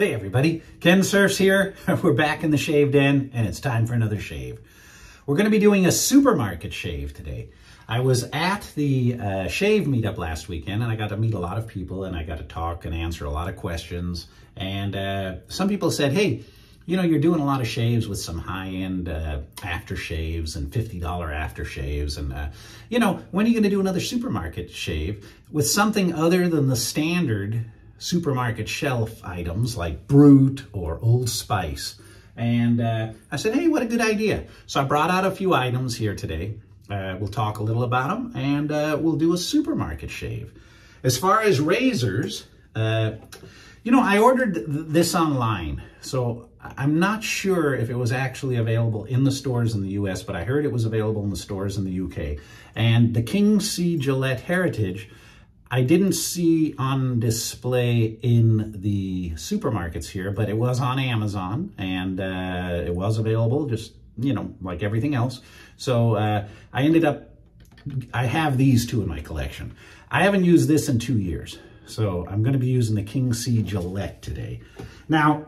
Hey everybody, Kensurfs here. We're back in the shave den and it's time for another shave. We're going to be doing a supermarket shave today. I was at the uh, shave meetup last weekend and I got to meet a lot of people and I got to talk and answer a lot of questions. And uh, some people said, hey, you know, you're doing a lot of shaves with some high-end uh, aftershaves and $50 aftershaves. And, uh, you know, when are you going to do another supermarket shave with something other than the standard supermarket shelf items like Brut or Old Spice. And uh, I said, hey, what a good idea. So I brought out a few items here today. Uh, we'll talk a little about them and uh, we'll do a supermarket shave. As far as razors, uh, you know, I ordered th this online. So I'm not sure if it was actually available in the stores in the US, but I heard it was available in the stores in the UK. And the King C Gillette Heritage I didn't see on display in the supermarkets here, but it was on Amazon and uh, it was available just, you know, like everything else. So uh, I ended up, I have these two in my collection. I haven't used this in two years. So I'm going to be using the King C Gillette today. Now,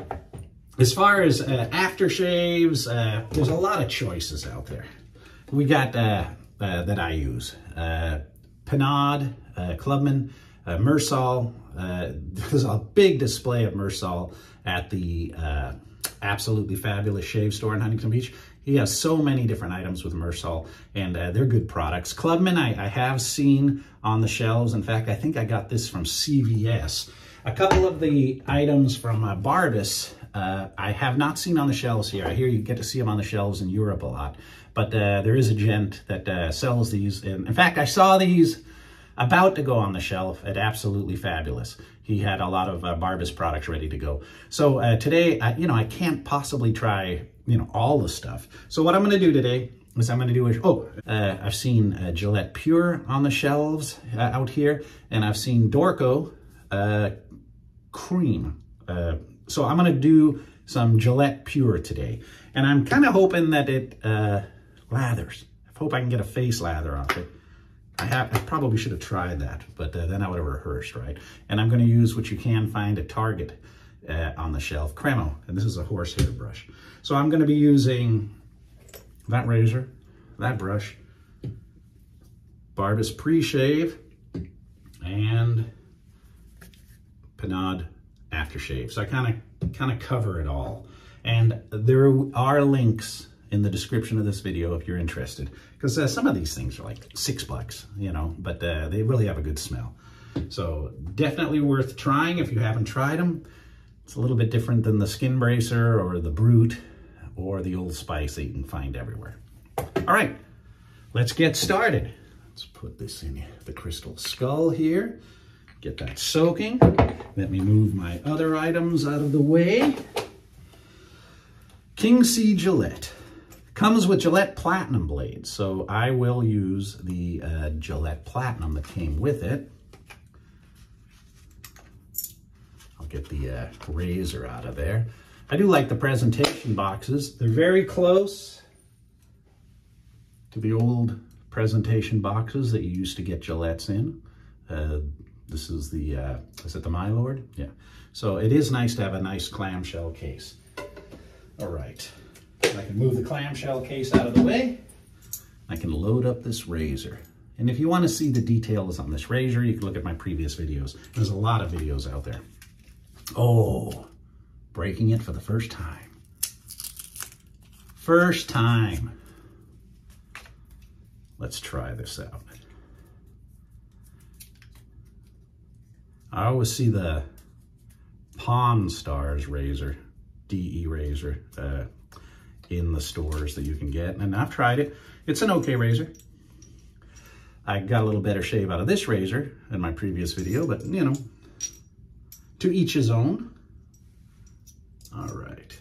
as far as uh, aftershaves, uh, there's a lot of choices out there. We got uh, uh that I use. Pinaud, uh, Clubman, uh, Myrsol. Uh, there's a big display of Myrsol at the uh, Absolutely Fabulous Shave Store in Huntington Beach. He has so many different items with Myrsol, and uh, they're good products. Clubman, I, I, have seen on the shelves. In fact, I think I got this from CVS. A couple of the items from uh, Barbus, uh, I have not seen on the shelves here. I hear you get to see them on the shelves in Europe a lot. But uh, there is a gent that uh, sells these. In fact, I saw these about to go on the shelf at Absolutely Fabulous. He had a lot of uh, Barbus products ready to go. So uh, today, I, you know, I can't possibly try, you know, all the stuff. So what I'm going to do today is I'm going to do a, oh, uh, I've seen uh, Gillette Pure on the shelves uh, out here, and I've seen Dorco uh, Cream. So I'm going to do some Gillette Pure today. And I'm kind of hoping that it uh, lathers. I hope I can get a face lather off it. I, have, I probably should have tried that, but uh, then I would have rehearsed, right? And I'm going to use what you can find at Target uh, on the shelf, Cremo, and this is a horsehair brush. So I'm going to be using that razor, that brush, Barbus Pre-Shave, and Pinaud Aftershave. So I kind of kind of cover it all. And there are links in the description of this video if you're interested. Because uh, some of these things are like six bucks, you know, but uh, they really have a good smell. So definitely worth trying if you haven't tried them. It's a little bit different than the Skin Bracer or the Brut or the Old Spice that you can find everywhere. All right, let's get started. Let's put this in the crystal skull here. Get that soaking. Let me move my other items out of the way. King C Gillette. Comes with Gillette Platinum blades, so I will use the uh, Gillette Platinum that came with it. I'll get the uh, razor out of there. I do like the presentation boxes. They're very close to the old presentation boxes that you used to get Gillettes in. Uh, this is the, uh, is it the Mylord? Yeah. So it is nice to have a nice clamshell case. All right. I can move the clamshell case out of the way. I can load up this razor. And if you want to see the details on this razor, you can look at my previous videos. There's a lot of videos out there. Oh, breaking it for the first time. First time. Let's try this out. I always see the Pawn Stars razor, DE razor, uh, in the stores that you can get. And I've tried it. It's an okay razor. I got a little better shave out of this razor in my previous video, but you know, to each his own. All right.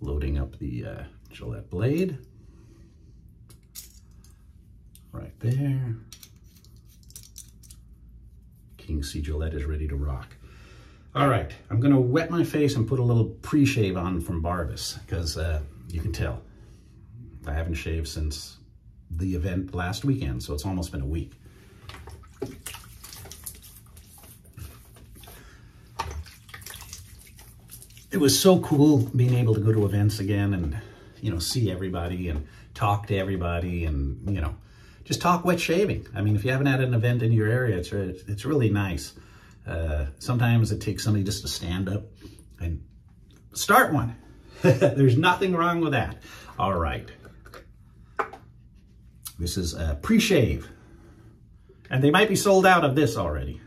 Loading up the uh, Gillette blade. Right there. King C Gillette is ready to rock. All right, I'm gonna wet my face and put a little pre-shave on from Barbus because uh, you can tell I haven't shaved since the event last weekend, so it's almost been a week. it was so cool being able to go to events again and, you know, see everybody and talk to everybody and, you know, just talk wet shaving. I mean, if you haven't had an event in your area, it's, it's really nice. Uh, sometimes it takes somebody just to stand up and start one. There's nothing wrong with that. All right. This is a pre-shave. And they might be sold out of this already.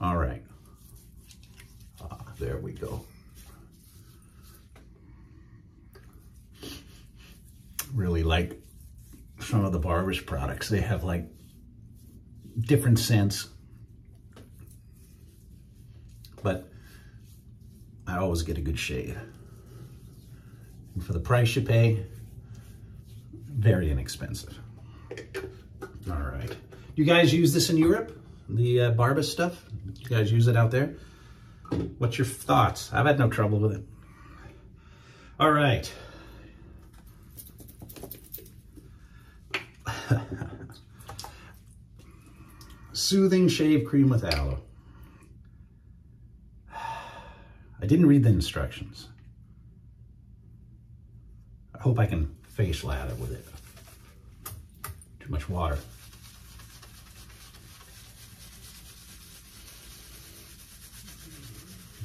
All right. Ah, there we go. Really like some of the barber's products. They have like different scents. But I always get a good shave. And for the price you pay, very inexpensive. All right. You guys use this in Europe? The uh, Barbus stuff? You guys use it out there? What's your thoughts? I've had no trouble with it. All right. Soothing shave cream with aloe. I didn't read the instructions. I hope I can face lather with it. Too much water.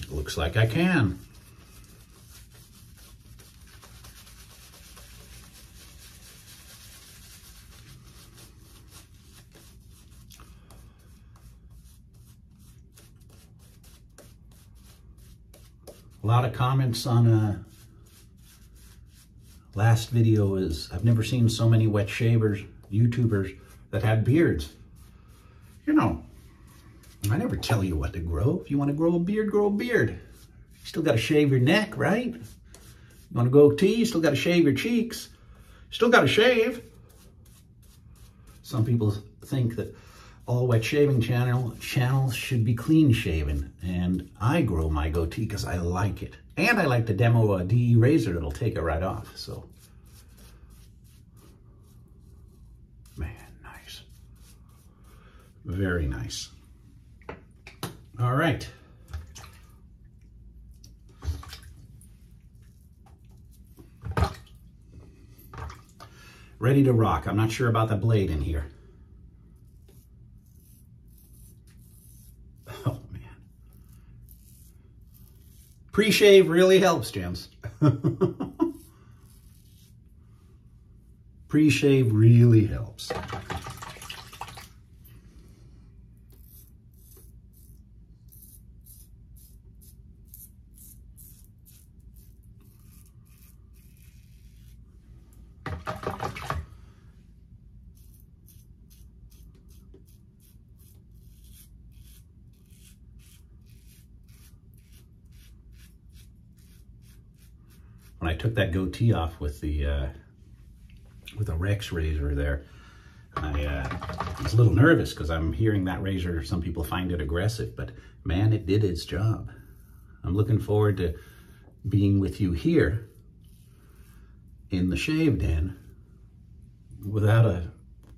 Looks like I can. Of comments on a last video is I've never seen so many wet shavers, YouTubers that have beards. You know, I never tell you what to grow. If you want to grow a beard, grow a beard. You still got to shave your neck, right? You want to go T, you still got to shave your cheeks. Still got to shave. Some people think that all wet shaving channel channels should be clean shaven. And I grow my goatee because I like it. And I like to demo uh, a DE razor that'll take it right off. So, man, nice. Very nice. All right. Ready to rock. I'm not sure about the blade in here. Pre-shave really helps, gents. Pre-shave really helps. When I took that goatee off with the uh, with a Rex razor there, I uh, was a little nervous because I'm hearing that razor, some people find it aggressive, but man, it did its job. I'm looking forward to being with you here in the shave den without a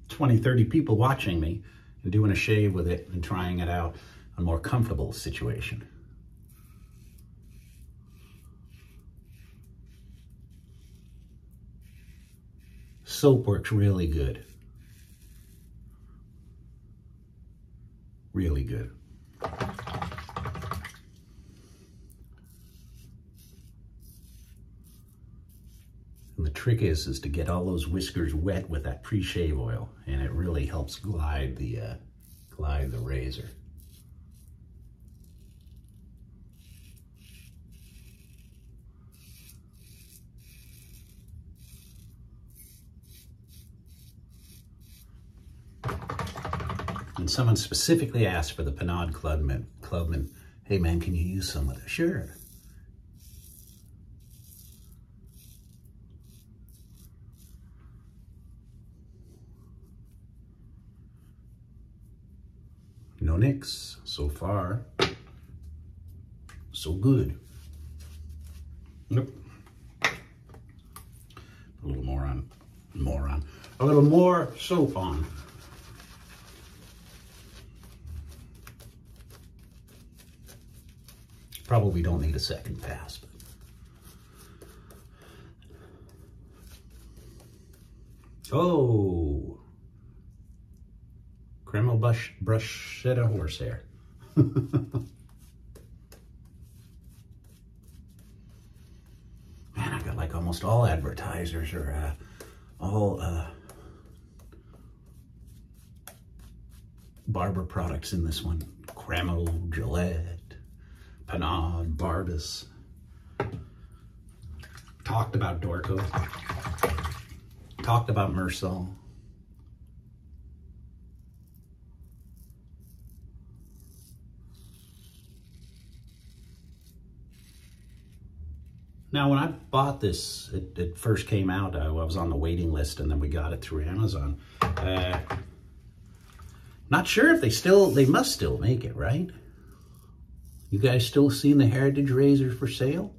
20, 30 people watching me and doing a shave with it and trying it out, a more comfortable situation. Soap works really good. Really good. And the trick is, is to get all those whiskers wet with that pre-shave oil, and it really helps glide the, uh, glide the razor. Someone specifically asked for the Pinaud Clubman, Clubman, hey man, can you use some of it? Sure. No nicks so far. So good. Nope. A little more on, more on. A little more soap on. Probably don't need a second pass. But. Oh, Cremo brush, bruschetta horsehair. Man, I got like almost all advertisers or uh, all uh, barber products in this one. Cremo, Gillette, Pinaud, Barbus. Talked about Dorco. Talked about Myrsol. Now, when I bought this, it, it first came out, uh, I was on the waiting list and then we got it through Amazon. Uh, not sure if they still, they must still make it, right? You guys still seeing the Heritage Razor for sale?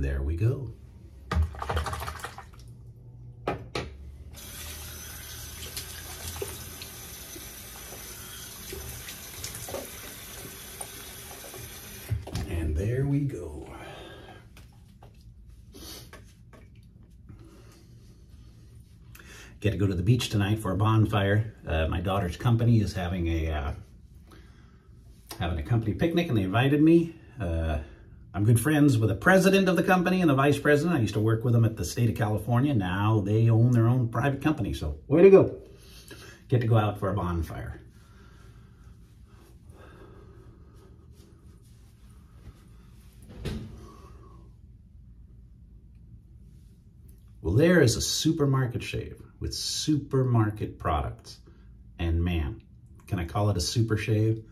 And there we go. And there we go. Get to go to the beach tonight for a bonfire. Uh, my daughter's company is having a uh, having a company picnic, and they invited me. Uh, I'm good friends with the president of the company and the vice president. I used to work with them at the state of California. Now they own their own private company. So way to go. Get to go out for a bonfire. Well, there is a supermarket shave with supermarket products. And man, can I call it a super shave?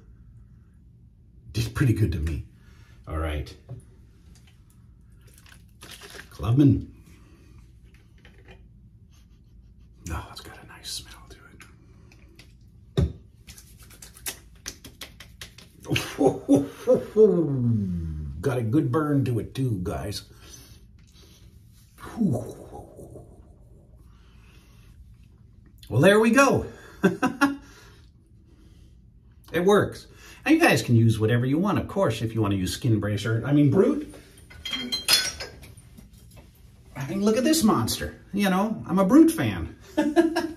Did pretty good to me. All right. Clubman. Oh, it's got a nice smell to it. got a good burn to it too, guys. Well, there we go. it works. And you guys can use whatever you want, of course, if you want to use Skin Bracer. I mean, Brut. I mean, look at this monster. You know, I'm a Brut fan.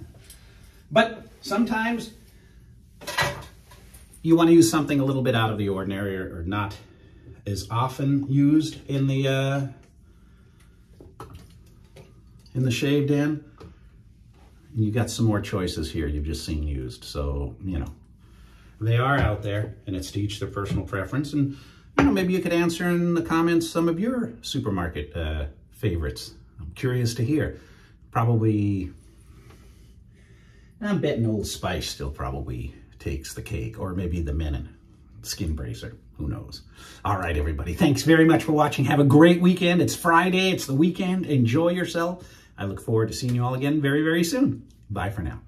but sometimes you want to use something a little bit out of the ordinary or, or not as often used in the uh, in the shave den. And you got some more choices here you've just seen used. So, you know, they are out there and it's to each their personal preference. And, you know, maybe you could answer in the comments some of your supermarket uh, favorites. I'm curious to hear. Probably, I'm betting Old Spice still probably takes the cake or maybe the Mennen skin bracer. Who knows? All right, everybody. Thanks very much for watching. Have a great weekend. It's Friday. It's the weekend. Enjoy yourself. I look forward to seeing you all again very, very soon. Bye for now.